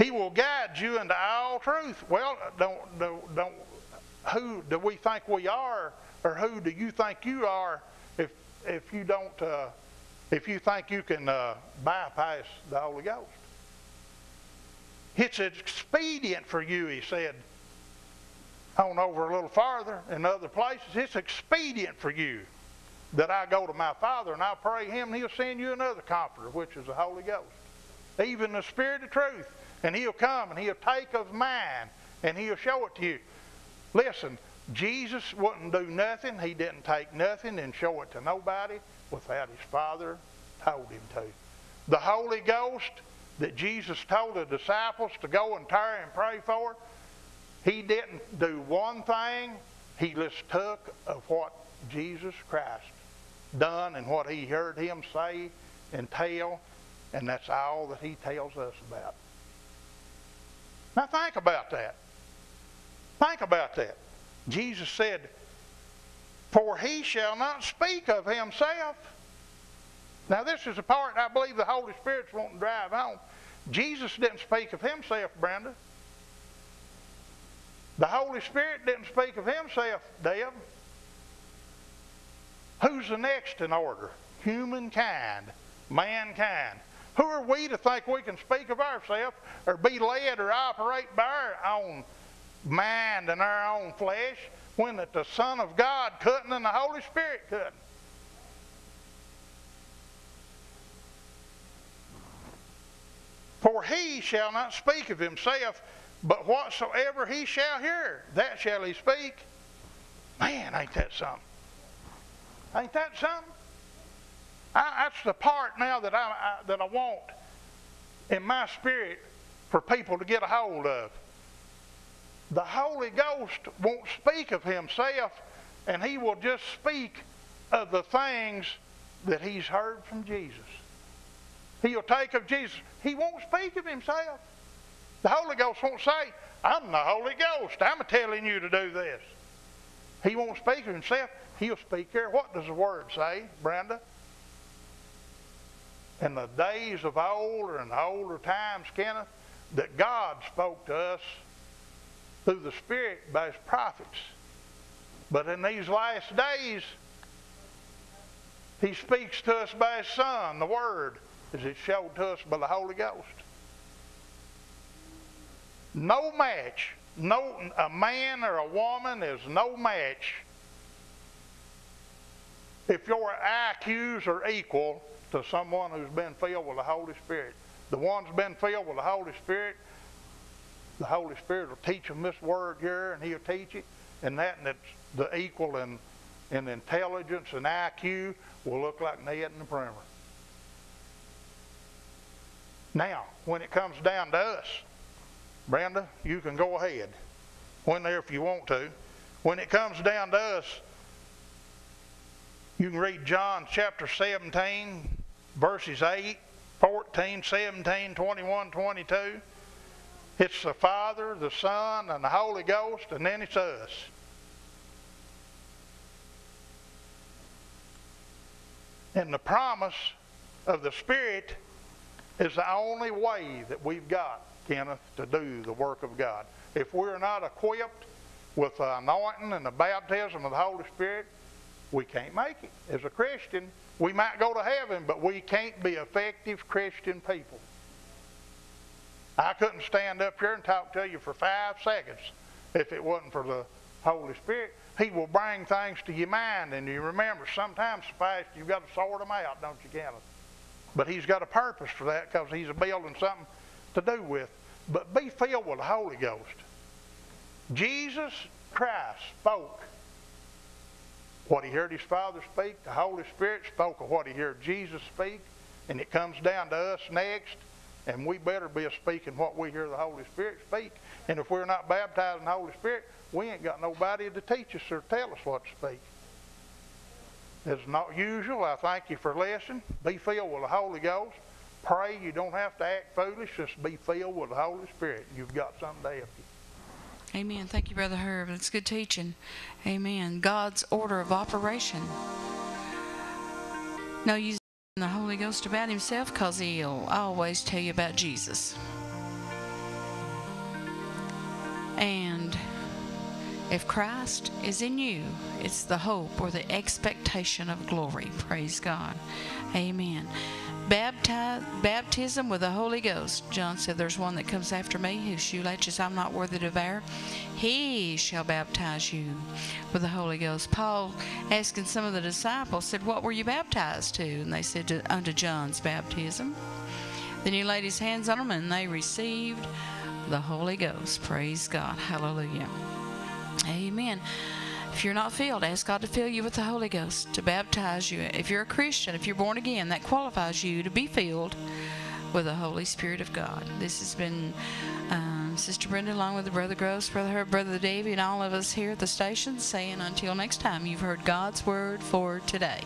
He will guide you into all truth. Well, don't, don't, don't who do we think we are, or who do you think you are if, if you don't, uh, if you think you can uh, bypass the Holy Ghost? It's expedient for you, he said, on over a little farther in other places. It's expedient for you that I go to my Father and I pray Him, and He'll send you another Comforter, which is the Holy Ghost, even the Spirit of truth. And He'll come and He'll take of mine and He'll show it to you. Listen, Jesus wouldn't do nothing. He didn't take nothing and show it to nobody without His Father told Him to. The Holy Ghost that Jesus told the disciples to go and tarry and pray for, He didn't do one thing. He just took of what Jesus Christ done and what he heard him say and tell, and that's all that he tells us about. Now think about that. Think about that. Jesus said, For he shall not speak of himself. Now, this is the part I believe the Holy Spirit's wanting to drive home. Jesus didn't speak of himself, Brenda. The Holy Spirit didn't speak of himself, Deb. Who's the next in order? Humankind, mankind. Who are we to think we can speak of ourselves or be led or operate by our own mind and our own flesh when that the Son of God couldn't and the Holy Spirit couldn't? For he shall not speak of himself, but whatsoever he shall hear, that shall he speak. Man, ain't that something? Ain't that something? I, that's the part now that I, I, that I want in my spirit for people to get a hold of. The Holy Ghost won't speak of himself, and he will just speak of the things that he's heard from Jesus. He'll take of Jesus. He won't speak of himself. The Holy Ghost won't say, I'm the Holy Ghost. I'm telling you to do this. He won't speak of himself. He'll speak here. What does the word say, Brenda? In the days of old and older times, Kenneth, that God spoke to us through the Spirit by His prophets. But in these last days, He speaks to us by His Son, the Word, as it's showed to us by the Holy Ghost. No match, no a man or a woman is no match if your IQs are equal to someone who's been filled with the Holy Spirit. The one's been filled with the Holy Spirit, the Holy Spirit will teach them this word here, and He'll teach it, and that, and it's the equal in, in intelligence and IQ will look like Ned and the primer. Now, when it comes down to us, Brenda, you can go ahead. When there if you want to. When it comes down to us, you can read John chapter 17, verses 8, 14, 17, 21, 22. It's the Father, the Son, and the Holy Ghost, and then it's us. And the promise of the Spirit is the only way that we've got, Kenneth, to do the work of God. If we're not equipped with the anointing and the baptism of the Holy Spirit, we can't make it. As a Christian, we might go to heaven, but we can't be effective Christian people. I couldn't stand up here and talk to you for five seconds if it wasn't for the Holy Spirit. He will bring things to your mind, and you remember sometimes fast you've got to sort them out, don't you, Kenneth? But He's got a purpose for that because He's building something to do with. But be filled with the Holy Ghost. Jesus Christ spoke what he heard his Father speak. The Holy Spirit spoke of what he heard Jesus speak. And it comes down to us next. And we better be speaking what we hear the Holy Spirit speak. And if we're not baptized in the Holy Spirit, we ain't got nobody to teach us or tell us what to speak. It's not usual, I thank you for listening. Be filled with the Holy Ghost. Pray. You don't have to act foolish. Just be filled with the Holy Spirit. You've got something to help you. Amen. Thank you, Brother Herb. That's good teaching. Amen. God's order of operation. No use the Holy Ghost about himself because he'll always tell you about Jesus. And if Christ is in you, it's the hope or the expectation of glory. Praise God. Amen. Baptism with the Holy Ghost. John said, There's one that comes after me whose shoelaces I'm not worthy to bear. He shall baptize you with the Holy Ghost. Paul, asking some of the disciples, said, What were you baptized to? And they said, "To- Unto John's baptism. Then he laid his hands on them and they received the Holy Ghost. Praise God. Hallelujah. Amen. If you're not filled, ask God to fill you with the Holy Ghost, to baptize you. If you're a Christian, if you're born again, that qualifies you to be filled with the Holy Spirit of God. This has been um, Sister Brenda, along with Brother Gross, Brother Herb, Brother Davy, and all of us here at the station saying until next time, you've heard God's word for today.